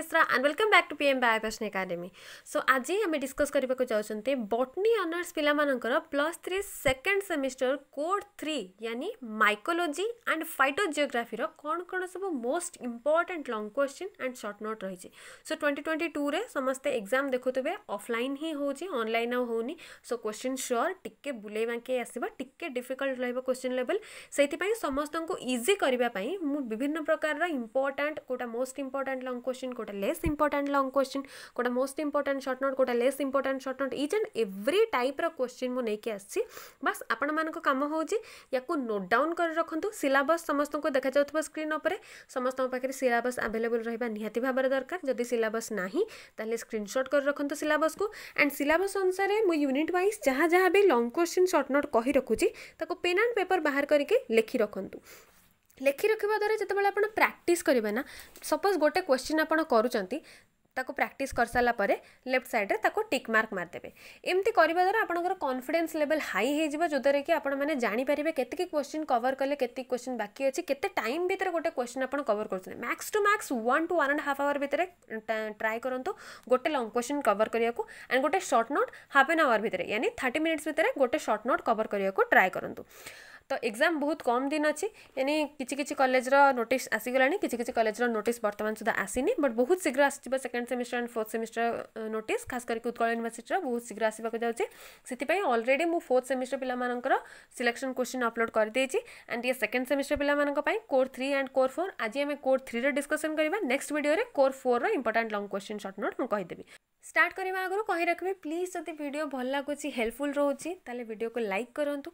this is Pratiksha Misra and welcome back to PM Biopassion Academy. So ଆଜି ଆମେ discus କରିବାକୁ ଯାଉଛନ୍ତି botany honours ପିଲାମାନଙ୍କର plus three second semester code three ୟାନି ମାଇକୋଲୋଜି and ଫାଇଟୋଜିଓଗ୍ରାଫିର କ'ଣ କ'ଣ ସବୁ most important long question and short note ରହିଛି show twenty twenty ଟୁରେ ସମସ୍ତେ ଏକ୍ଜାମ୍ ଦେଖୁଥିବେ ଅଫଲାଇନ୍ ହିଁ ହେଉଛି ଅନଲାଇନ୍ ଆଉ ହେଉନି ସୋ କ୍ୱେଶ୍ଚିନ୍ ସିଓର୍ ଟିକେ ବୁଲେଇ ବାଙ୍କେଇ ଆସିବା ଟିକେ ଡିଫିକଲ୍ଟ ରହିବ କ୍ୱେଶ୍ଚିନ୍ ଲେଭେଲ୍ ସେଇଥିପାଇଁ ସମସ୍ତଙ୍କୁ ଇଜି କରିବା ପାଇଁ ମୁଁ ବିଭିନ୍ନ ପ୍ରକାରର ଇମ୍ପର୍ଟାଣ୍ଟ କେଉଁଟା ମୋଷ୍ଟ ଇମ୍ପର୍ଟାଣ୍ଟ ଲଙ୍ଗ୍ କ୍ୱେଶ୍ଚିନ୍ କେଉଁଟା ଲେସ୍ ଇମ୍ପର୍ଟାଣ୍ଟ ଲଙ୍ଗ୍ କ୍ୱେଶ୍ଚିନ୍ କେଉଁଟା ମୋଷ୍ଟ ଇମ୍ପର୍ଟାଣ୍ଟ ସର୍ଟ ନୋଟ୍ କେଉଁଟା less important short note each and every ଟାଇପ୍ର କ୍ୱେଶ୍ଚିନ୍ ମୁଁ ନେଇକି ଆସିଛି ବାସ୍ ଆପଣମାନଙ୍କ କାମ ହେଉଛି ୟାକୁ ନୋଟ୍ ଡାଉନ୍ କରି ରଖନ୍ତୁ ସିଲାବସ୍ ସମସ୍ତଙ୍କୁ ଦେଖାଯାଉଥିବ ସ୍କ୍ରିନ୍ ଉପରେ ସମସ୍ତଙ୍କ ପାଖରେ ସିଲାବସ୍ ଆଭେଲେବୁଲ୍ ରହିବା ନିହାତି ଭାବରେ ଦରକାର ଯଦି ସିଲାବସ୍ ନାହିଁ ତାହେଲେ ସ୍କ୍ରିନ୍ସଟ୍ କରି ରଖନ୍ତୁ ସିଲାବସ୍କୁ ଆଣ୍ଡ ସିଲାବସ୍ ଅନୁସାରେ ମୁଁ ୟୁନିଟ୍ ୱାଇଜ୍ ଯାହା ଯାହା ବି ଲଙ୍ଗ୍ କ୍ୱେଶ୍ଚିନ୍ ସର୍ଟ ନୋଟ୍ କହି ରଖୁଛି ତାକୁ ପେନ୍ ଆଣ୍ଡ ପେପର୍ ବାହାର କରିକି ଲେଖି ରଖନ୍ତୁ ଲେଖି ରଖିବା ଦ୍ୱାରା ଯେତେବେଳେ ଆପଣ ପ୍ରାକ୍ଟିସ୍ କରିବେ ନା ସପୋଜ୍ ଗୋଟେ କ୍ୱେଶ୍ଚିନ୍ ଆପଣ କରୁଛନ୍ତି ତାକୁ ପ୍ରାକ୍ଟିସ୍ କରିସାରିଲା ପରେ ଲେଫ୍ଟ ସାଇଡ଼୍ରେ ତାକୁ ଟିକ୍ ମାର୍କ ମାରିଦେବେ ଏମିତି କରିବା ଦ୍ୱାରା ଆପଣଙ୍କର କନଫିଡେନ୍ସ ଲେଭେଲ୍ ହାଇ ହେଇଯିବ ଯେଉଁଦ୍ୱାରା କି ଆପଣମାନେ ଜାଣିପାରିବେ କେତିକି କ୍ୱେଶ୍ଚିନ୍ କଭର୍ କଲେ କେତିକି କ୍ୱେଶ୍ଚିନ୍ ବାକି ଅଛି କେତେ ଟାଇମ୍ ଭିତରେ ଗୋଟେ କ୍ୱେଶ୍ଚିନ୍ ଆପଣ କଭର୍ କରୁଛନ୍ତି max two max one two one and half hour ଭିତରେ ଟ୍ରାଏ କରନ୍ତୁ ଗୋଟେ ଲଙ୍ଗ୍ କ୍ୱେଶ୍ଚିନ୍ କଭର୍ କରିବାକୁ ଆଣ୍ଡ ଗୋଟେ short note half an hour ଭିତରେ ୟାନି ଥାର୍ଟି ମିନିଟ୍ସ ଭିତରେ ଗୋଟେ ସର୍ଟ ନୋଟ୍ କଭର୍ କରିବାକୁ ଟ୍ରାଏ କରନ୍ତୁ ତ ଏକ୍ଜାମ୍ ବହୁତ କମ୍ ଦିନ ଅଛି ଏନି କିଛି କିଛି କଲେଜର ନୋଟିସ୍ ଆସିଗଲାଣି କିଛି କିଛି କଲେଜର ନୋଟିସ୍ ବର୍ତ୍ତମାନ ସୁଦ୍ଧା ଆସିନି ବଟ୍ ବହୁତ ଶୀଘ୍ର ଆସିଯିବ second semester and fourth semester notice ଖାସ୍ କରିକି ଉତ୍କଳ ୟୁନିଭର୍ସିଟିର ବହୁତ ଶୀଘ୍ର ଆସିବାକୁ ଯାଉଛି ସେଥିପାଇଁ ଅଲରେଡ଼ି ମୁଁ ଫୋର୍ଥ ସେମିଷ୍ଟର ପିଲାମାନଙ୍କର ସିଲେକ୍ସନ୍ କ୍ୱେଶ୍ଚିନ୍ ଅପଲୋଡ଼ କରିଦେଇଛି ଆଣ୍ଡ ଇଏ ସେକେଣ୍ଡ ସେମିଷ୍ଟର ପିଲାମାନଙ୍କ ପାଇଁ core three and core four ଆଜି ଆମେ କୋର୍ ଥ୍ରୀର ଡିସ୍କସନ୍ କରିବା ନେକ୍ସଟ ଭିଡ଼ିଓରେ core ଫୋର୍ର important long question short note ମୁଁ କହିଦେବି ଷ୍ଟାର୍ଟ କରିବା ଆଗରୁ କହି ରଖିବେ ପ୍ଲିଜ୍ ଯଦି ଭିଡ଼ିଓ ଭଲ ଲାଗୁଛି ହେଲ୍ପଫୁଲ୍ ରହୁଛି ତାହେଲେ ଭିଡ଼ିଓକୁ ଲାଇକ୍ କରନ୍ତୁ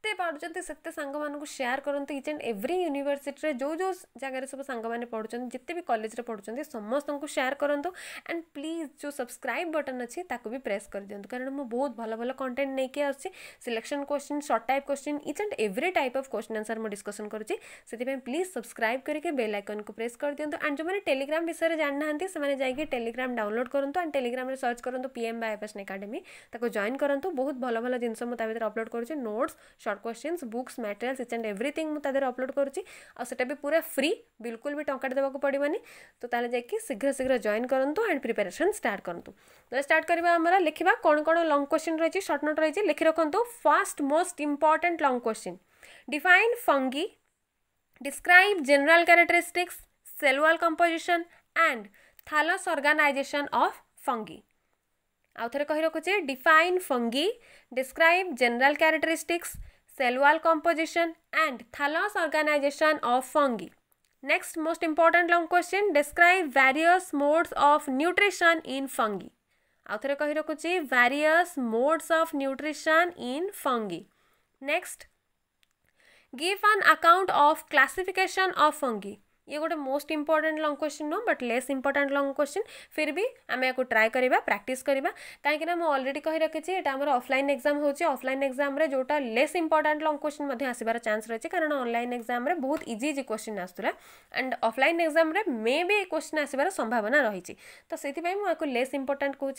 ଯେତେ ପାରୁଛନ୍ତି ସେତେ ସାଙ୍ଗମାନଙ୍କୁ ସେୟାର କରନ୍ତୁ ଇଚ୍ ଆଣ୍ଡ ଏଭ୍ରି ୟୁନିଭର୍ସିଟିରେ ଯେଉଁ ଯେଉଁ ଜାଗାରେ ସବୁ ସାଙ୍ଗମାନେ ପଢ଼ୁଛନ୍ତି ଯେତେ ବି କଲେଜରେ ପଢ଼ୁଛନ୍ତି ସମସ୍ତଙ୍କୁ ସେୟାର କରନ୍ତୁ ଆଣ୍ଡ ପ୍ଲିଜ୍ ଯେଉଁ ସବସ୍କ୍ରାଇବ୍ ବଟନ୍ ଅଛି ତାକୁ ବି ପ୍ରେସ୍ କରିଦିଅନ୍ତୁ କାରଣ ମୁଁ ବହୁତ ଭଲ ଭଲ କଣ୍ଟେଣ୍ଟ ନେଇକି ଆସୁଛି selection question short type question each and every type of question answer ମୁଁ ଡିସ୍କସନ୍ କରୁଛି ସେଥିପାଇଁ ପ୍ଲିଜ୍ ସବସ୍କ୍ରାଇବ୍ କରିକି ବେଲ୍ ଆଇକନ୍କୁ ପ୍ରେସ୍ କରିଦିଅନ୍ତୁ ଆଣ୍ଡ ଯେଉଁମାନେ ଟେଲିଗ୍ରାମ ବିଷୟରେ ଜାଣିନାହାନ୍ତି ସେମାନେ ଯାଇକି ଟେଲିଗ୍ରାମ ଡାଉନଲୋଡ଼ କରନ୍ତୁ ଆଣ୍ଡ ଟେଲିଗ୍ରାମରେ ସର୍ଚ୍ଚ କରନ୍ତୁ ପି ଏମ୍ ବାୟୋପାସନ୍ ଏକାଡେମୀ ତାକୁ ଜଏନ୍ କରନ୍ତୁ ବହୁତ ଭଲ ଭଲ ଜିନିଷ ମୁଁ ତା ଭିତରେ ଅପଲୋଡ଼ କରୁଛି notes short questions books materials each and everything ମୁଁ ତା ଦେହରେ ଅପଲୋଡ଼ କରୁଛି ଆଉ ସେଟା ବି ପୁରା ଫ୍ରି ବିଲକୁଲ ବି ଟଙ୍କାଟେ ଦେବାକୁ ପଡ଼ିବନି ତ ତାହେଲେ ଯାଇକି ଶୀଘ୍ର ଶୀଘ୍ର ଜଏନ୍ କରନ୍ତୁ ଆଣ୍ଡ ପ୍ରିପାରେସନ୍ ଷ୍ଟାର୍ଟ କରନ୍ତୁ ତାହେଲେ ଷ୍ଟାର୍ଟ କରିବା ଆମର ଲେଖିବା କ'ଣ କ'ଣ ଲଙ୍ଗ୍ କ୍ୱେଶ୍ଚିନ୍ ରହିଛି ସର୍ଟ ନୋଟ୍ ରହିଛି ଲେଖି ରଖନ୍ତୁ first most important long question define fungi describe general characteristics cell wall composition and thallus organization of fungi ଆଉ ଥରେ କହି ରଖୁଛି define ଫଙ୍ଗି describe general cell wall composition and thallus organization of fungi. Next most important long question describe various modes of nutrition in fungi. आउथरे कही रखुची various modes of nutrition in fungi. Next give an account of classification of fungi. ये गोटे most important long question no but less important long question फिर भी आम या try करवा प्राक्ट करवा कहीं अलरेडी कही रखी यहाँ आम अफलाइन एक्जाम हो अफलाइन एक्जाम जोटा लेस इंपोर्टाट लंग क्वेश्चन आसबार चान्स रही है कारण अनलाइन एक्जाम बहुत इजी इजी क्वेश्चन आसूला एंड अफलाइन एक्जाम मे भी क्वेश्चन आसबार संभावना रही तो से लेस इंपोर्टाट कहूँ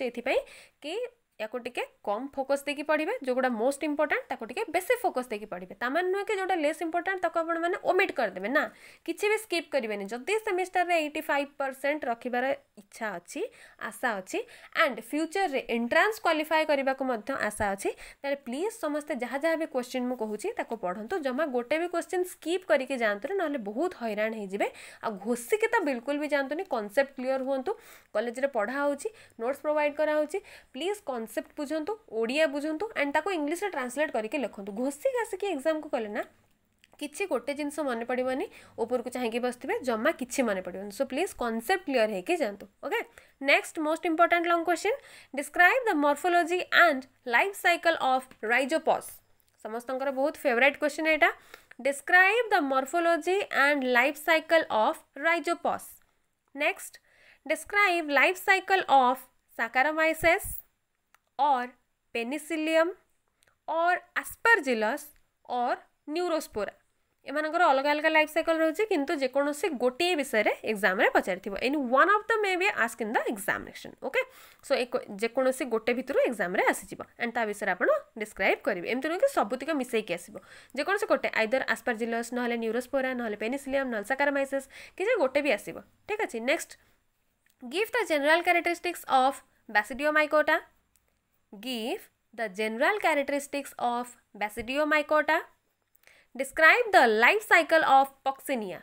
कि ୟାକୁ ଟିକେ କମ୍ ଫୋକସ୍ ଦେଇକି ପଢ଼ିବେ ଯେଉଁଗୁଡ଼ା ମୋଷ୍ଟ ଇମ୍ପୋର୍ଟାଣ୍ଟ ତାକୁ ଟିକେ ବେଶୀ ଫୋକସ୍ ଦେଇକି ପଢ଼ିବେ ତା'ମାନେ ନୁହେଁ କି ଯେଉଁଟା ଲେସ୍ ଇମ୍ପୋର୍ଟାଣ୍ଟ ତାକୁ ଆପଣମାନେ ଓମିଟ୍ କରିଦେବେ ନା କିଛି ବି ସ୍କିପ୍ କରିବେନି ଯଦି ସେମିଷ୍ଟାରରେ ଏଇଟି ଫାଇଭ୍ ପରସେଣ୍ଟ ରଖିବାର ଇଚ୍ଛା ଅଛି ଆଶା ଅଛି ଆଣ୍ଡ ଫ୍ୟୁଚର୍ରେ ଏଣ୍ଟ୍ରାନ୍ସ କ୍ୱାଲିଫାଏ କରିବାକୁ ମଧ୍ୟ ଆଶା ଅଛି ତାହେଲେ ପ୍ଲିଜ୍ ସମସ୍ତେ ଯାହା ଯାହା ବି କୋଶ୍ଚିନ୍ ମୁଁ କହୁଛି ତାକୁ ପଢ଼ନ୍ତୁ ଜମା ଗୋଟେ ବି କୋଶ୍ଚିନ୍ ସ୍କିପ୍ କରିକି ଯାଆନ୍ତୁନି ନହେଲେ ବହୁତ ହଇରାଣ ହେଇଯିବେ ଆଉ ଘୋଷିକି ତ ବିଲକୁଲ ବି ଯାଆନ୍ତୁନି କନସେପ୍ଟ କ୍ଲିଅର୍ ହୁଅନ୍ତୁ କଲେଜରେ ପଢ଼ା ହେଉଛି ନୋଟ୍ସ ପ୍ରୋଭାଇଡ଼ କରାହେଉଛି ପ୍ଲିଜ୍ କନସେପ୍ଟ कनसेप्ट बुझंतु, ओडिया बुझंतु एंड ताको ट्रांसलेट करके लिखंतु। घोषिक घासी की एग्ज़ाम को कले ना किसी गोटे जिनस मन पड़ोनी ऊपर को चाहिए बसते जमा किसी मन पड़ोन सो प्लीज़ कनसेप्ट क्लीयर होके जातु okay next most important long question describe the morphology and life cycle of Rhizopus समस्त बहुत फेवरेट क्वेश्चन यहाँ describe the morphology and life cycle of Rhizopus next describe life cycle of Saccharomyces or penicillium or aspergillus or neurospora ଏମାନଙ୍କର ଅଲଗା ଅଲଗା life cycle ରହୁଛି କିନ୍ତୁ ଯେକୌଣସି ଗୋଟିଏ ବିଷୟରେ ଏକ୍ଜାମ୍ରେ ପଚାରିଥିବ any one of the may be ask in the examination okay so ଯେକୌଣସି ଗୋଟେ ଭିତରୁ ଏକ୍ଜାମ୍ରେ ଆସିଯିବ ଆଣ୍ଡ ତା ବିଷୟରେ ଆପଣ ଡିସ୍କ୍ରାଇବ୍ କରିବେ ଏମିତି ନୁହେଁ କି ସବୁତିକ ମିଶେଇକି ଆସିବ ଯେକୌଣସି ଗୋଟେ ଆଇଦର ଆସ୍ପାରଜିଲସ୍ ନହେଲେ ନ୍ୟୁରୋସ୍ପୋରା ନହେଲେ ପେନିସିଲିୟମ୍ ନହେଲେ ସାକାରମାଇସିସ୍ କିଛି ଗୋଟେ ବି ଆସିବ ଠିକ୍ ଅଛି next give the general characteristics of basidiomycota give the general characteristics of basidiomycota describe the life cycle of poxinia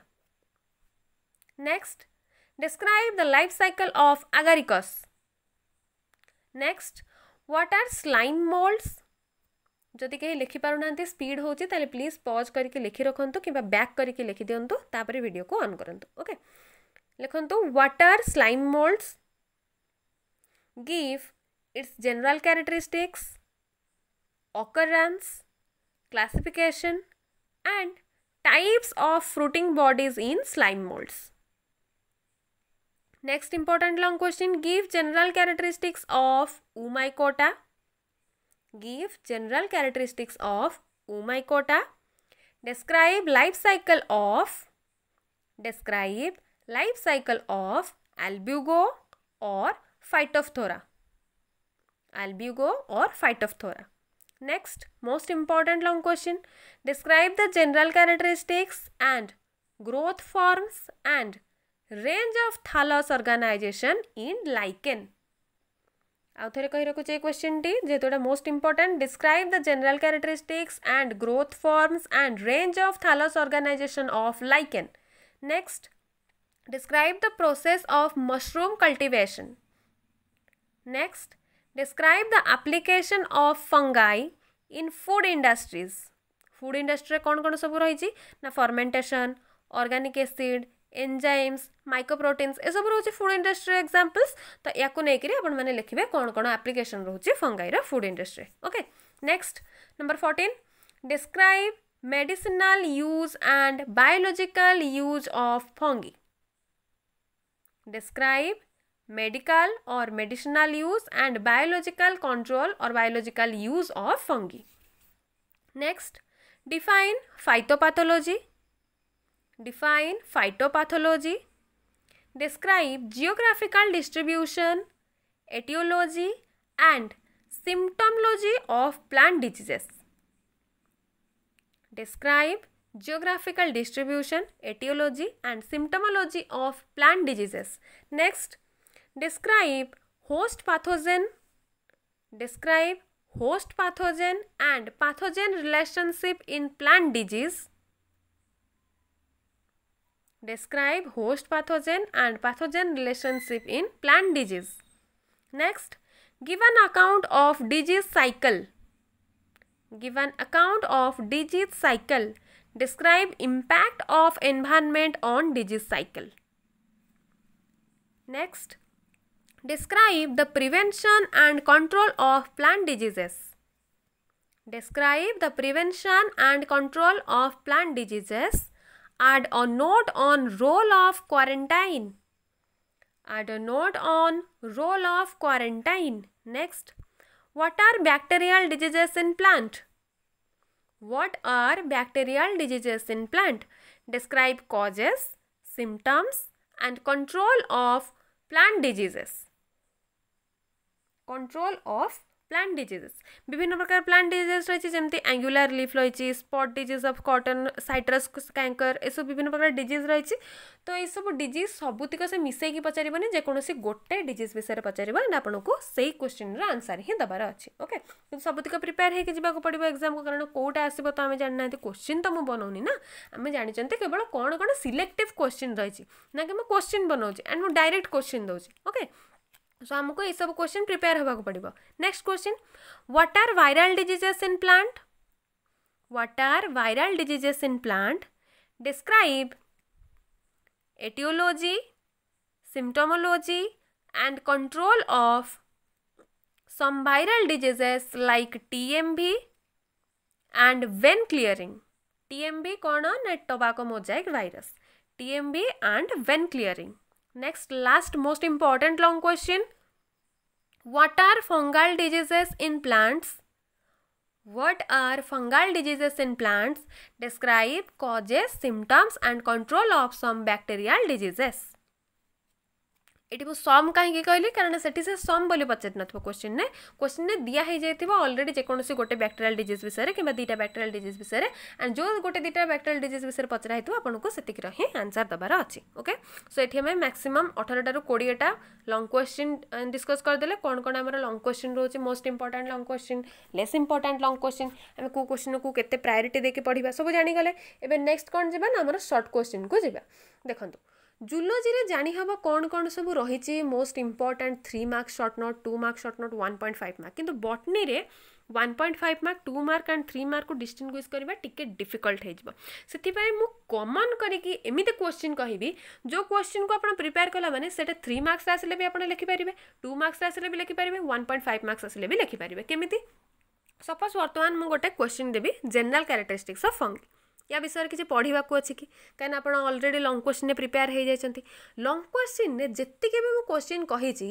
next describe the life cycle of agaricus next what are slime molds যদি কেহি লিখি পারুনাহান্তি speed হচ্ছে তাহলে please पज करके লিখি রাখন্তু कि back करके লিখি দিয়ন্তু তারপরে ভিডিওকু অন করন্তু okay লিখন্তু what are slime moulds give its general characteristics, occurrence, classification and types of fruiting bodies in slime molds. Next important long question give general characteristics of Umycota. Give general characteristics of Umycota. Describe life cycle of describe life cycle of albugo or phytophthora. Albugo or phytophthora. Next, most important long question. Describe the general characteristics and growth forms and range of thallus organization in lichen. ଆଉ ଥରେ କହି ରଖୁଛି ଏ କ୍ୱେଶ୍ଚିନ୍ଟି ଯେହେତୁ ଏଇଟା most important describe the general characteristics and growth forms and range of thallus organization of lichen next describe the process of mushroom cultivation next describe the application of fungi in food industries food industry कौन कौन सब रही rahi chi na fermentation, organic acid enzymes microproteins एसब रोज food industry examples तो या नहीं आप लिखे कौन कौन आप्लिकेसन रोचे फंगाइर food industry okay next number fourteen describe medicinal use and biological use of fungi describe medical or medicinal use and biological control or biological use of fungi. Next, define phytopathology. Define phytopathology. Describe geographical distribution, etiology and symptomology of plant diseases. Describe geographical distribution, etiology and symptomology of plant diseases. Next, describe host pathogen describe host pathogen and pathogen relationship in plant disease. Describe host pathogen and pathogen relationship in plant disease. Next give an account of disease cycle. Give an account of disease cycle. Describe impact of environment on disease cycle. Next Describe the prevention and control of plant diseases. Describe the prevention and control of plant diseases. Add a note on role of quarantine. Add a note on role of quarantine. Next, what are bacterial diseases in plant? What are bacterial diseases in plant? Describe causes, symptoms and control of plant diseases. Control of plant diseases বিভিন্ন প্রকার plant diseases রয়েছে যেমন angular leaf রয়েছে spot disease of cotton citrus canker এসব বিভিন্ন প্রকার disease রয়েছে তো এইসব ডিজিজ ସବୁତିକ ସେ ମିଶେଇକି ପଚାରିବନି ଯେକୌଣସି ଗୋଟେ ଡିଜିଜ୍ ବିଷୟରେ ପଚାରିବ ଆଣ୍ଡ ଆପଣଙ୍କୁ ସେଇ କ୍ୱେଶ୍ଚିନ୍ର ଆନ୍ସର୍ ହିଁ ଦେବାର ଅଛି ଓକେ କିନ୍ତୁ ସବୁତିକ ପ୍ରିପେୟାର ହେଇକି ଯିବାକୁ ପଡ଼ିବ ଏକ୍ଜାମ୍କୁ କାରଣ କେଉଁଟା ଆସିବ ତ ଆମେ ଜାଣିନାହାନ୍ତି କ୍ୱେଶ୍ଚିନ୍ ତ ମୁଁ ବନଉନି ନା ଆମେ ଜାଣିଛନ୍ତି କେବଳ କ'ଣ କ'ଣ ସିଲେକ୍ଟିଭ୍ କ୍ୱେଶ୍ଚିନ୍ ରହିଛି ନା କି ମୁଁ କ୍ୱେଶ୍ଚିନ୍ ବନଉଛି ଆଣ୍ଡ ମୁଁ ଡାଇରେକ୍ଟ କ୍ୱେଶ୍ଚିନ୍ ଦେଉଛି ଓକେ सो आमको ये सब क्वेश्चन प्रिपेयर होगाक पड़ो next question what are viral diseases in plant what are viral diseases in plant describe aetiology symptomology and control of some viral diseases like TMB and vein clearing TMB कौन ना tobacco mosaic virus TMB and vein clearing Next, last most important long question. What are fungal diseases in plants? what are fungal diseases in plants describe causes symptoms and control of some bacterial diseases ଏଠି ମୁଁ ସମ୍ କାହିଁକି କହିଲି କାରଣ ସେଠି ସେ ସମ୍ ବୋଲି ପଚାରି ନଥିବ କ୍ୱେଶ୍ଚିନ୍ରେ କ୍ୱେଶ୍ଚିନ୍ରେ ଦିଆ ହେଇଯାଇଥିବ ଅଲରେଡ଼ି ଯେକୌଣସି ଗୋଟେ ବ୍ୟାକ୍ଟେରିଆଲ୍ ଡିଜିଜ୍ ବିଷୟରେ କିମ୍ବା ଦୁଇଟା ବ୍ୟାକ୍ଟେରିଆଲ୍ ଡିଜିଜ୍ ବିଷୟରେ ଆଣ୍ଡ ଯେଉଁ ଗୋଟେ ଦୁଇଟା ବ୍ୟାକ୍ଟେରିଆଲ୍ ଡିଜିଜ୍ ବିଷୟରେ ପଚରା ହେଇଥିବ ଆପଣଙ୍କୁ ସେତିକିର ହିଁ ଆନ୍ସର୍ ଦେବାର ଅଛି ଓକେ ସୋ ଏଠି ଆମେ ମ୍ୟାକ୍ସିମମ୍ ଅଠରଟାରୁ କୋଡ଼ିଏଟା ଲଙ୍ଗ୍ କ୍ୱେଶ୍ଚିନ୍ ଡିସ୍କସ୍ କରିଦେଲେ କ'ଣ କ'ଣ ଆମର ଲଙ୍ଗ୍ କ୍ୱେଶ୍ଚିନ୍ ରହୁଛି most important long question less important long question ଆମେ କେଉଁ କ୍ୱେଶ୍ଚିନ୍କୁ କେତେ ପ୍ରାୟୋରିଟି ଦେଇକି ପଢ଼ିବା ସବୁ ଜାଣିଗଲେ ଏବେ ନେକ୍ସଟ କ'ଣ ଯିବା ନା ଆମର ସର୍ଟ କ୍ୱେଶ୍ଚିନ୍କୁ ଯିବା ଦେଖନ୍ତୁ ଜୁଲୋଜିରେ ଜାଣିହେବ କ'ଣ କ'ଣ ସବୁ ରହିଛି most important three mark short note two mark short note one point five mark କିନ୍ତୁ ବଟନୀରେ one point five mark two mark and three ମାର୍କକୁ distinguish କରିବା ଟିକେ ଡିଫିକଲ୍ଟ ହେଇଯିବ ସେଥିପାଇଁ ମୁଁ କମନ୍ କରିକି ଏମିତି କ୍ୱେଶ୍ଚିନ୍ କହିବି ଯେଉଁ କ୍ୱେଶ୍ଚିନ୍କୁ ଆପଣ ପ୍ରିପେୟାର କଲା ମାନେ ସେଇଟା ଥ୍ରୀ ମାର୍କସ୍ ଆସିଲେ ବି ଆପଣ ଲେଖିପାରିବେ ଟୁ ମାର୍କସ୍ ଆସିଲେ ବି ଲେଖିପାରିବେ ୱାନ୍ ପଏଣ୍ଟ ଫାଇଭ୍ ମାର୍କସ୍ ଆସିଲେ ବି ଲେଖିପାରିବେ କେମିତି ସପୋଜ୍ ବର୍ତ୍ତମାନ ମୁଁ ଗୋଟେ କ୍ୱେଶ୍ଚିନ୍ ଦେବି ଜେନେରାଲ୍ କ୍ୟାରେକ୍ଟରିଷ୍ଟିକ୍ସ ଅଫ୍ ଫଙ୍ଗି ୟା ବିଷୟରେ କିଛି ପଢ଼ିବାକୁ ଅଛି କି କାହିଁକିନା ଆପଣ ଅଲରେଡ଼ି ଲଙ୍ଗ କୋଶ୍ଚିନ୍ରେ ପ୍ରିପେୟାର ହେଇଯାଇଛନ୍ତି ଲଙ୍ଗ କୋଶ୍ଚିନ୍ରେ ଯେତିକି ବି ମୁଁ କୋଶ୍ଚିନ୍ କହିଛି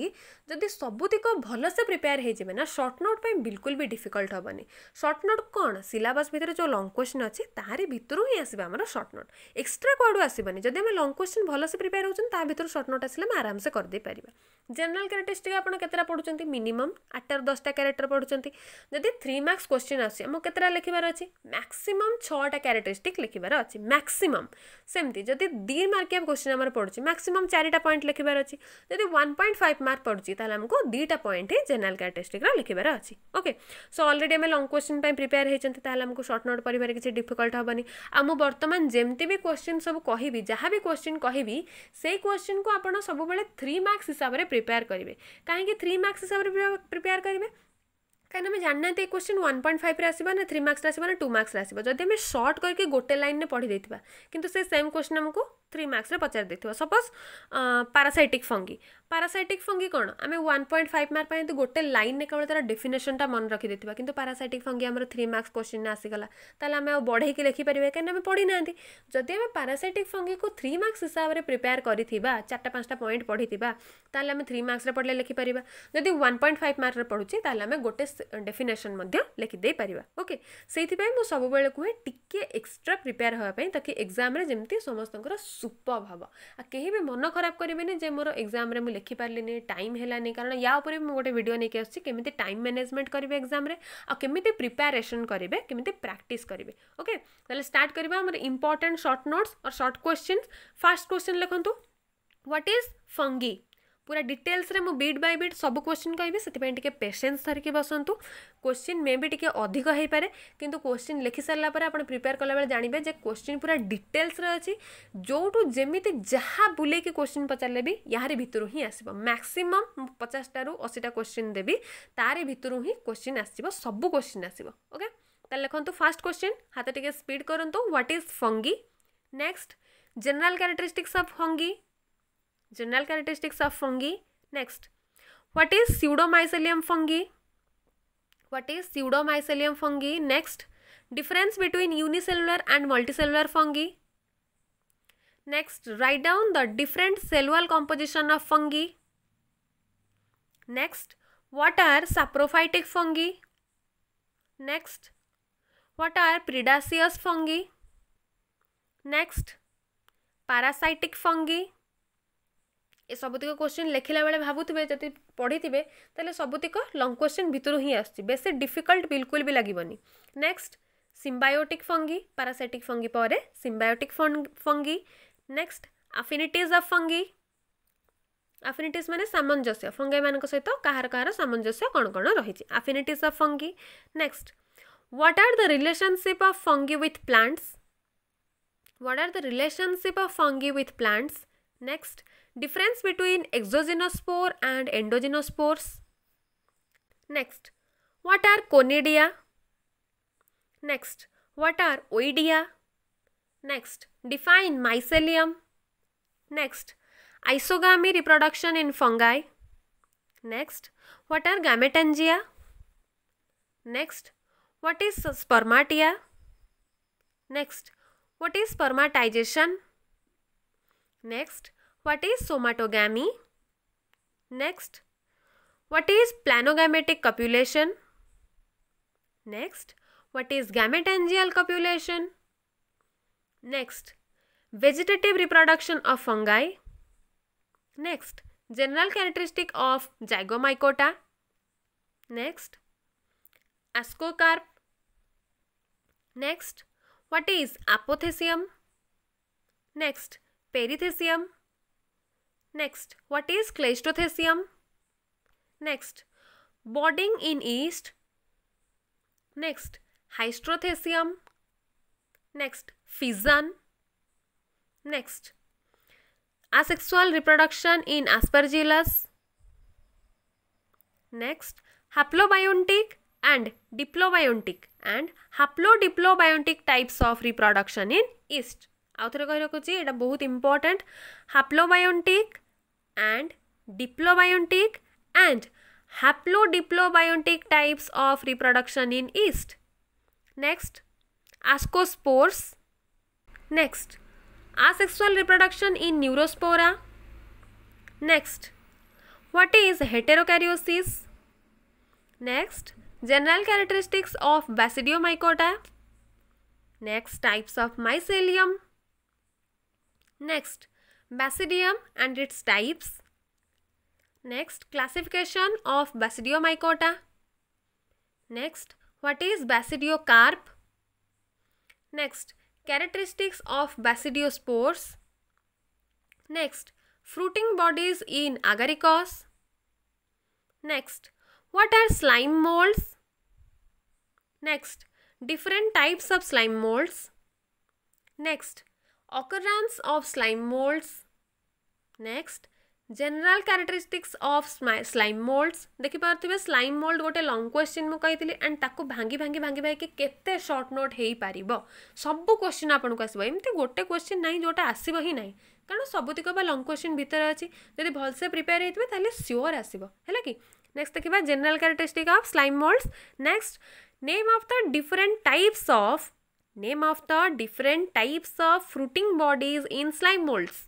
ଯଦି ସବୁତିକ ଭଲସେ ପ୍ରିପେୟାର ହେଇଯିବେ ନା ସର୍ଟ ନୋଟ୍ ପାଇଁ ବିଲକୁଲ ବି ଡିଫିକଲ୍ଟ ହେବନି ସର୍ଟ ନୋଟ୍ କ'ଣ ସିଲାବସ୍ ଭିତରେ ଯେଉଁ ଲଙ୍ଗ କୋଶ୍ଚିନ୍ ଅଛି ତାହାରି ଭିତରୁ ହିଁ ଆସିବ ଆମର ସର୍ଟ ନୋଟ୍ ଏକ୍ସଟ୍ରା କୁଆଡ଼ୁ ଆସିବନି ଯଦି ଆମେ ଲଙ୍ଗ୍ କୋଶ୍ଚିନ୍ ଭଲସେ ପ୍ରିପେୟାର ହେଉଛନ୍ତି ତା ଭିତରୁ ସର୍ଟ ନୋଟ୍ ଆସିଲେ ଆମେ ଆରାମସେ କରିଦେଇପାରିବା ଜେନେରାଲ୍ କ୍ୟାରେକ୍ଟରିଷ୍ଟିକ୍ ଆପଣ କେତେଟା ପଢ଼ୁଛନ୍ତି ମିନିମମ୍ ଆଠଟାରୁ ଦଶଟା କ୍ୟାରେକ୍ଟର ପଢ଼ୁଛନ୍ତି ଯଦି ଥ୍ରୀ ମାର୍କ୍ସ କୋଶ୍ଚିନ୍ ଆସୁଛି ମୁଁ କେତେଟା ଲେଖିବାର ଅଛି ମ୍ୟାକ୍ସିମମ୍ ଛଅଟା କ୍ୟାରେକ୍ଟରିଷ୍ଟିକ୍ क्यारेक्टरीस्टिक टिक लिखार अच्छे मैक्सीम सेमती जदि दी मार्किया क्वेश्चन आम पड़ू मैक्सीम चारिटा पॉइंट लिखार अच्छी जदि वन पॉइंट फाइव मार्क पड़ू ताल आमको दुईटा पॉइंट ही जेनेल क्यारेक्टरीस्टिक लिखार अच्छी ओके सो अलरेडी आम लंग क्वेश्चन प्रिपेयर होती आमको सर्ट नोट पढ़ार किसी डिफ़िकल्ट हेनी आम बर्तमान जमती भी क्वेश्चन सब कहि जहाँ भी क्वेश्चन कहि क्वेश्चन को आप सब थ्री मार्क्स हिसाब से प्रिपेयर करेंगे कहीं थ्री मार्क्स हिसाब से प्रिपेयर কারণ আমি জানি না এই কোশ্চিন ওয়ান পয়েন্ট ফাইভে আসবা না থ্রি মার্কসে আসবা না টু মার্কসে আসবা যদি আমি সর্ট করি গোটে লাইনে পড়ি দেইতিবা কিন্তু সে সেম কোশ্চিন আমাকে थ्री मार्क्स पचार देव suppose parasitic fungi parasitic fungi कौन आम वन पॉइंट फाइव मार्क पाई गोटे लाइन केवल तार डेफिनेसनटा मन रखी रखिदे कि पारासाइटिक फंगी आम थ्री मार्क्स क्वेश्चन आसीगला ताल आम बढ़े लिखिपर कहीं आम पढ़ी ना जदि आम पारासाइटिक फंगी को थ्री मार्क्स हिसाब से प्रिपेयर कर चार्टा पाँचटा पॉइंट पढ़ी ताल आम थ्री मार्क्स पढ़ले लिखिपर जदि वन पॉइंट फाइव मार्क पढ़ुचे ताल आम गोटे डेफिनेसन लिखिदेपर ओके से मुझे सब कहे टी एक्सट्रा प्रिपेयर हाँपी ताकि एक्जाम जमी समस्त ସୁପର୍ ହେବ ଆଉ କେହି ବି ମନ ଖରାପ କରିବେନି ଯେ ମୋର ଏକ୍ଜାମ୍ରେ ମୁଁ ଲେଖିପାରିଲିନି ଟାଇମ୍ ହେଲାନି କାରଣ ୟା ଉପରେ ମୁଁ ଗୋଟେ ଭିଡ଼ିଓ ନେଇକି ଆସୁଛି କେମିତି ଟାଇମ୍ ମ୍ୟାନେଜମେଣ୍ଟ କରିବେ ଏକ୍ଜାମ୍ରେ ଆଉ କେମିତି ପ୍ରିପାରେସନ୍ କରିବେ କେମିତି ପ୍ରାକ୍ଟିସ୍ କରିବେ ଓକେ ତାହେଲେ ଷ୍ଟାର୍ଟ କରିବା ଆମର important short notes or short questions first question ଲେଖନ୍ତୁ ହ୍ୱାଟ୍ ଇଜ୍ ଫଙ୍ଗି ପୁରା ଡିଟେଲ୍ସରେ ମୁଁ ବିଟ୍ ବାଇ ବିଟ୍ ସବୁ କୋଶ୍ଚିନ୍ କହିବି ସେଥିପାଇଁ ଟିକେ ପେସେନ୍ସ ଧରିକି ବସନ୍ତୁ କୋଶ୍ଚିନ୍ ମେ ବି ଟିକେ ଅଧିକ ହେଇପାରେ କିନ୍ତୁ କୋଶ୍ଚିନ୍ ଲେଖିସାରିଲା ପରେ ଆପଣ ପ୍ରିପେୟାର କଲାବେଳେ ଜାଣିବେ ଯେ କୋଶ୍ଚିନ୍ ପୁରା ଡିଟେଲ୍ସରେ ଅଛି ଯେଉଁଠୁ ଯେମିତି ଯାହା ବୁଲେଇକି କୋଶ୍ଚିନ୍ ପଚାରିଲେ ବି ଏହାରି ଭିତରୁ ହିଁ ଆସିବ ମ୍ୟାକ୍ସିମମ୍ ମୁଁ ପଚାଶଟାରୁ ଅଶୀଟା କୋଶ୍ଚିନ୍ ଦେବି ତାରି ଭିତରୁ ହିଁ କୋଶ୍ଚିନ୍ ଆସିବ ସବୁ କୋଶ୍ଚିନ୍ ଆସିବ ଓକେ ତାହେଲେ ଲେଖନ୍ତୁ ଫାର୍ଷ୍ଟ କୋଶ୍ଚିନ୍ ହାତ ଟିକେ ସ୍ପିଡ୍ କରନ୍ତୁ what is fungi next general characteristics of fungi general characteristics of fungi. Next. What is pseudomycelium fungi? What is pseudomycelium fungi? Next. Difference between unicellular and multicellular fungi. Next. Write down the different cellular composition of fungi. Next. What are saprophytic fungi? Next. What are predaceous fungi? Next. Parasitic fungi ଏ ସବୁତିକ question ଲେଖିଲା ବେଳେ ଭାବୁଥିବେ ଯଦି ପଢ଼ିଥିବେ ତାହେଲେ ସବୁତିକ long question ଭିତରୁ ହିଁ ଆସୁଛି ବେଶୀ ଡିଫିକଲ୍ଟ ବିଲକୁଲ ବି ଲାଗିବନି ନେକ୍ସଟ ସିମ୍ବାୟୋଟିକ୍ ଫଙ୍ଗି ପାରାସାଇଟିକ୍ ଫଙ୍ଗି ପରେ symbiotic fungi next affinities of fungi affinities ମାନେ ସାମଞ୍ଜସ୍ୟ ଫଙ୍ଗାଇମାନଙ୍କ ସହିତ କାହାର କାହାର ସାମଞ୍ଜସ୍ୟ କ'ଣ କ'ଣ ରହିଛି affinities of fungi next what are the relationship of fungi with plants what are the relationship of fungi with plants next Difference between exogenous spore and endogenous spores. Next, what are conidia? Next, what are oidia? Next, define mycelium. Next, isogamy reproduction in fungi. Next, what are gametangia? Next, what is spermatia? Next, what is spermatization? Next, what is somatogamy? Next, what is planogametic copulation? Next, what is gametangial copulation? Next vegetative reproduction of fungi? Next general characteristic of zygomycota? Next ascocarp? Next what is apothecium? Next perithecium next what is cleistothecium next budding in yeast next Hysterothecium. Next, fission. Next, asexual reproduction in Aspergillus. Next, haplobiontic and diplobiontic and haplodiplobiontic types of reproduction in yeast. ଆଉ ଥରେ କହି ରଖୁଛି ଏଇଟା ବହୁତ important haplobiontic and diplobiontic and haplodiplobiontic types of reproduction in yeast. Next, ascospores. Next, asexual reproduction in neurospora. Next, what is heterokaryosis? Next, general characteristics of basidiomycota. Next, types of mycelium. Next, basidium and its types. Next, classification of basidiomycota. Next, what is basidiocarp? Next, characteristics of basidiospores. Next, fruiting bodies in agaricus. Next, what are slime molds? Next, different types of slime molds. Next, occurrence of slime molds. Next, general characteristics of slime moulds ଦେଖିପାରୁଥିବେ slime mould ଗୋଟେ long question ମୁଁ କହିଥିଲି and ତାକୁ ଭାଙ୍ଗି ଭାଙ୍ଗି ଭାଙ୍ଗି ଭାଙ୍ଗି କେତେ ସର୍ଟ ନୋଟ୍ ହେଇପାରିବ ସବୁ କ୍ୱେଶ୍ଚିନ୍ ଆପଣଙ୍କୁ ଆସିବ ଏମିତି ଗୋଟେ କ୍ୱେଶ୍ଚିନ୍ ନାହିଁ ଯେଉଁଟା ଆସିବ ହିଁ ନାହିଁ କାରଣ ସବୁତିକ ବା ଲଙ୍ଗ କ୍ୱେଶ୍ଚିନ୍ ଭିତରେ ଅଛି ଯଦି ଭଲସେ ପ୍ରିପେୟାର ହେଇଥିବେ ତାହେଲେ ସିଓର ଆସିବ ହେଲା କି ନେକ୍ସଟ ଦେଖିବା general characteristic of slime moulds next name of the different types of name of the different types of fruiting bodies in slime molds.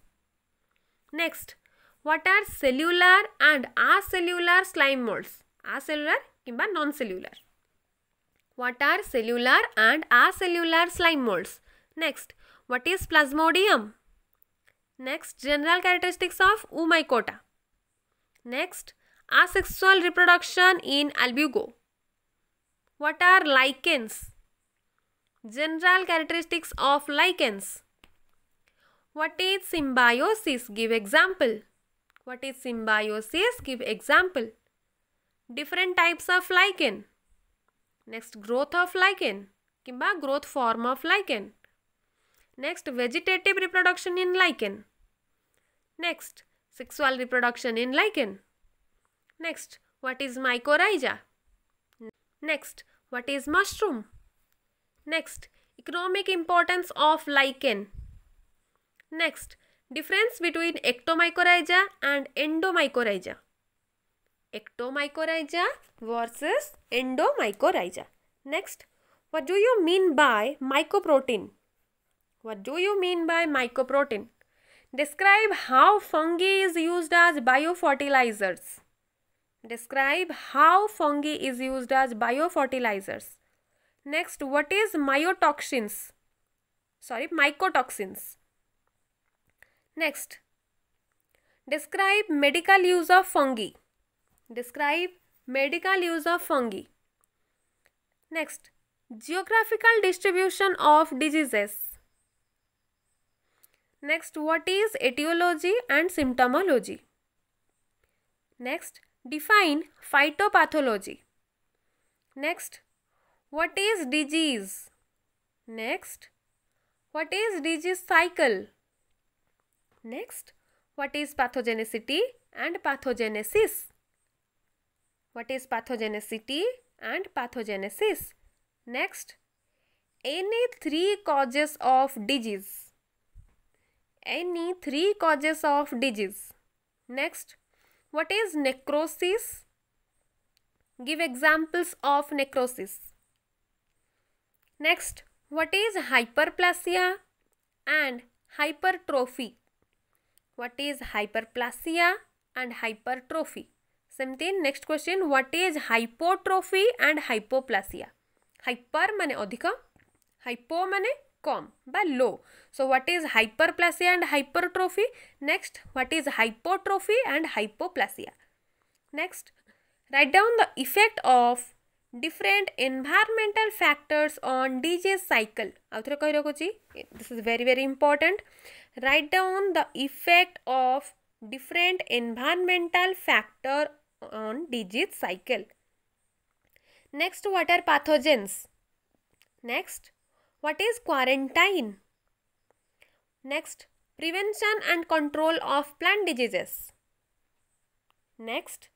Next, what are cellular and acellular slime molds? Acellular kimba non-cellular. What are cellular and acellular slime molds? Next, what is plasmodium? Next, general characteristics of Oomycota. Next, asexual reproduction in albugo. What are lichens? General characteristics of lichens. What is symbiosis? Give example. What is symbiosis? Give example. Different types of lichen. Next, growth of lichen. Kimba growth form of lichen. Next, vegetative reproduction in lichen. Next, sexual reproduction in lichen. Next, what is mycorrhiza? Next, what is mushroom? Next, economic importance of lichen. Next, Difference between ectomycorrhiza and endomycorrhiza. Ectomycorrhiza versus endomycorrhiza. Next, what do you mean by mycoprotein? What do you mean by mycoprotein? Describe how fungi is used as biofertilizers. Describe how fungi is used as biofertilizers. Next, what is myotoxins? Sorry, mycotoxins. Next, describe medical use of fungi. Describe medical use of fungi. Next, geographical distribution of diseases. Next, what is etiology and symptomology? Next, define phytopathology. Next, what is disease? Next, what is disease cycle? Next, what is pathogenicity and pathogenesis? What is pathogenicity and pathogenesis? Next, any three causes of disease. Any three causes of disease. Next, what is necrosis? Give examples of necrosis. Next, what is hyperplasia and hypertrophy? What is hyperplasia and hypertrophy? Something. next question, what is hypotrophy and hypoplasia? Hyper mane adhika, hypo mane com, low. So, what is hyperplasia and hypertrophy? Next, what is hypotrophy and hypoplasia? Next, write down the effect of different environmental factors on disease cycle ଆଉଥରେ କହି ରଖୁଛି this is very very important write down the effect of different environmental factor on disease cycle next what are pathogens next what is quarantine? Next, prevention and control of plant diseases. Next,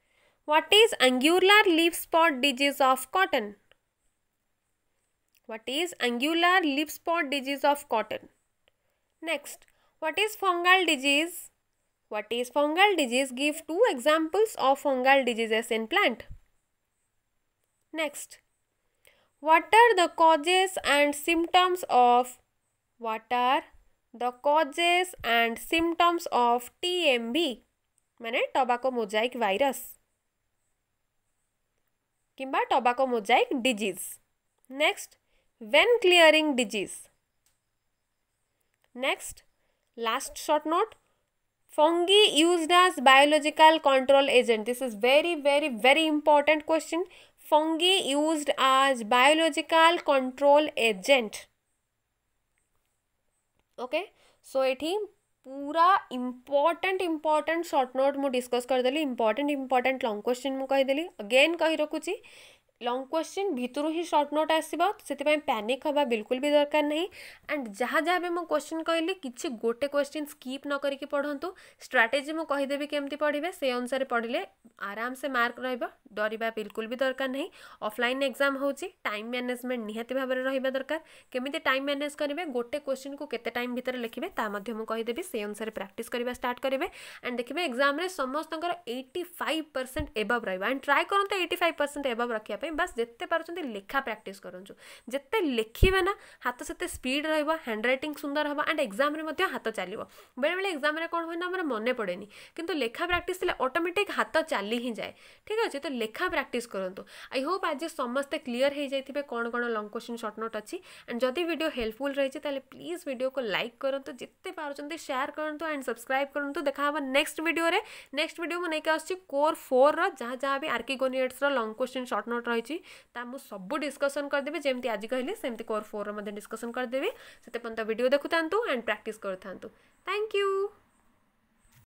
what is angular leaf spot disease of cotton? What is angular leaf spot disease of cotton? Next, what is fungal disease? What is fungal disease? Give two examples of fungal diseases in plant. Next, what are the causes and symptoms of what are the causes and symptoms of TMB? tobacco mosaic virus. किंबा tobacco mosaic disease. Next, vein clearing disease. Next, last short note, fungi use as biological control agent. This is very very very important question fungi use as biological control agent. Okay so ये पूरा important important short note मुझ discuss करदेली important important long question मुझे कहीदेली again कही long question भितर ही short note आसो से पैनिक हवा बिल्कुल भी दरकार नहीं। एंड जहाँ जहाँ भी मुझे क्वेश्चन कहली कि गोटे क्वेश्चन स्कीप न करके पढ़ु स्ट्राटेजी मुझे कहीदेवी केमती पढ़े से अनुसार पढ़ले आराम से मार्क रहा बिल्कुल भी दरकार नहीं। अफलाइन एग्ज़ाम हो टाइम मैनेजमेंट निहाती भाव में रहा दरकार केमी टाइम मैनेज करेंगे गोटे क्वेश्चन को केते टाइम भितर लिखे मुझे कहीदेवी से अनुसार प्राक्ट करवा स्टार्ट करेंगे एंड देखिए एग्ज़ाम समस्त एट्टी फाइव परसेंट एबव रहा एंड ट्राए करते एट्टी फाइव परसेंट एबव रखापी ବାସ୍ ଯେତେ ପାରୁଛନ୍ତି ଲେଖା ପ୍ରାକ୍ଟିସ୍ କରନ୍ତୁ ଯେତେ ଲେଖିବେ ନା ହାତ ସେତେ ସ୍ପିଡ଼ ରହିବ ହ୍ୟାଣ୍ଡ ରାଇଟିଂ ସୁନ୍ଦର ହେବ ଆଣ୍ଡ ଏକ୍ଜାମ୍ରେ ମଧ୍ୟ ହାତ ଚାଲିବ ବେଳେବେଳେ ଏକ୍ଜାମ୍ରେ କ'ଣ ହୁଏ ନା ଆମର ମନେ ପଡ଼େନି କିନ୍ତୁ ଲେଖା ପ୍ରାକ୍ଟିସ୍ ଥିଲେ ଅଟୋମେଟିକ୍ ହାତ ଚାଲି ହିଁ ଯାଏ ଠିକ୍ ଅଛି ତ ଲେଖା ପ୍ରାକ୍ଟିସ୍ କରନ୍ତୁ ଆଇ ହୋପ୍ ଆଜି ସମସ୍ତେ କ୍ଲିଅର ହେଇଯାଇଥିବେ କ'ଣ କ'ଣ ଲଙ୍ଗ କ୍ୱେଶ୍ଚିନ୍ ସର୍ଟ ନୋଟ୍ ଅଛି ଆଣ୍ଡ ଯଦି ଭିଡ଼ିଓ ହେଲ୍ପଫୁଲ୍ ରହିଛି ତାହେଲେ ପ୍ଲିଜ୍ ଭିଡ଼ିଓକୁ ଲାଇକ୍ କରନ୍ତୁ ଯେତେ ପାରୁଛନ୍ତି ସେୟାର କରନ୍ତୁ ଆଣ୍ଡ ସବସ୍କ୍ରାଇବ୍ କରନ୍ତୁ ଦେଖା ହେବ ନେକ୍ସଟ ଭିଡ଼ିଓରେ ନେକ୍ସଟ ଭିଡ଼ିଓ ମୁଁ ନେଇକି ଆସୁଛି କୋର୍ ଫୋର୍ର ଯାହା ଯାହା ବି ଆର୍କିଗୋନିଏଟ୍ସର ଲଙ୍ଗ କ୍ୱେଶ୍ଚିନ୍ ସର୍ଟ ନୋଟ୍ ରହିଛି ରହିଛି ତା ମୁଁ ସବୁ ଡିସ୍କସନ୍ କରିଦେବି ଯେମିତି ଆଜି କହିଲି ସେମିତି କୋର୍ ଫୋର୍ର ମଧ୍ୟ ଡିସ୍କସନ୍ କରିଦେବି ସେତେ ପର୍ଯ୍ୟନ୍ତ ଭିଡ଼ିଓ ଦେଖୁଥାନ୍ତୁ ଆଣ୍ଡ ପ୍ରାକ୍ଟିସ୍ କରୁଥାନ୍ତୁ ଥ୍ୟାଙ୍କ ୟୁ